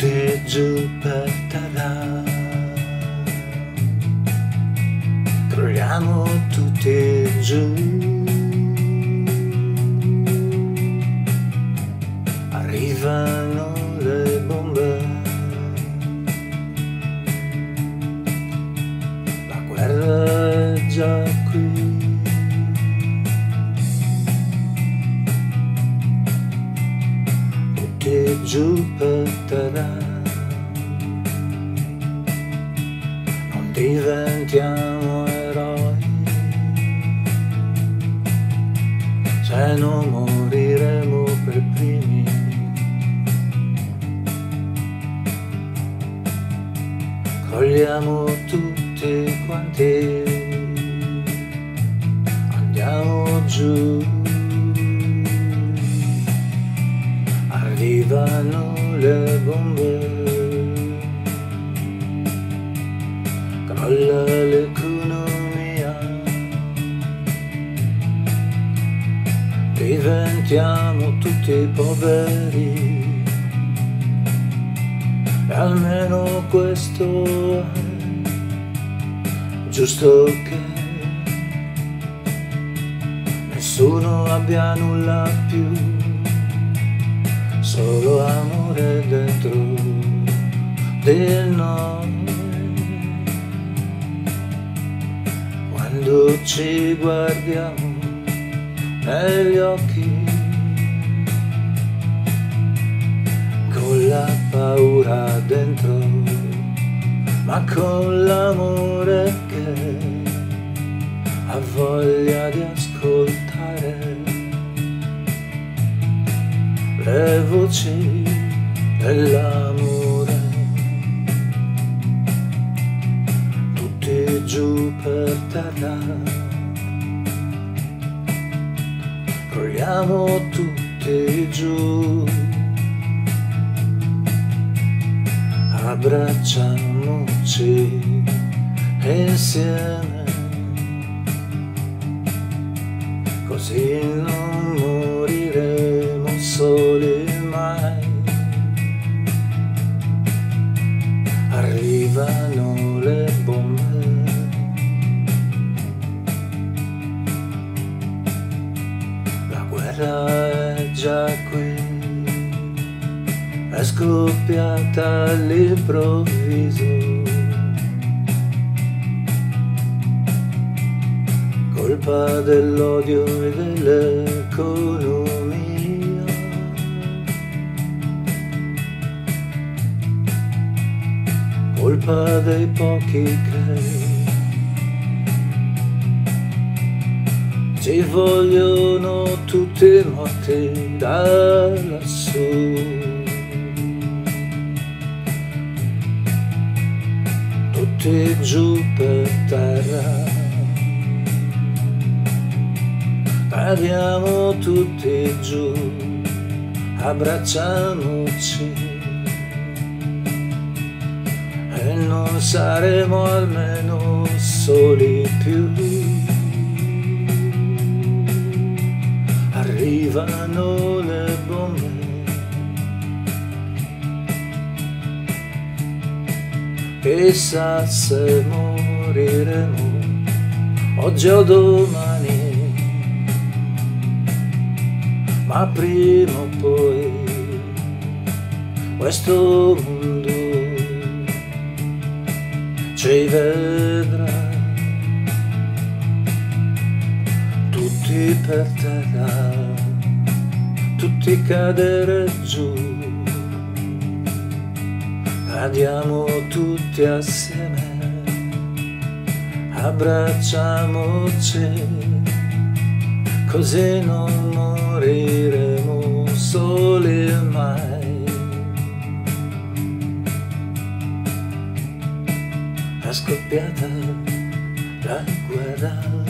tutti giù per terra. Crolliamo tutti giù. Terra. Non diventiamo eroi. Se non moriremo per primi. Crogliamo tutti quanti. Arrivano le bombe. Crolla l'economia. Diventiamo tutti poveri. E almeno questo è giusto che nessuno abbia nulla più, amore dentro di noi. Quando ci guardiamo negli occhi con la paura dentro, ma con l'amore che ha voglia di ascoltare le voci dell'amore. Tutti giù per terra, crogliamo tutti giù. abbracciamoci insieme, così non Arrivano le bombe. La guerra è già qui è scoppiata all'improvviso. Colpa dell'odio e dell'economia. Colpa dei pochi che ci vogliono tutti morti da lassù. tutti giù per terra. Andiamo tutti giù, abbracciamoci e non saremo almeno soli più. Arrivano le bombe Chissà se moriremo oggi o domani, ma prima o poi questo mondo vedrà tutti per terra, tutti cadere giù. Cadiamo tutti assieme, abbracciamoci, così non moriremo scoppiata la guerra.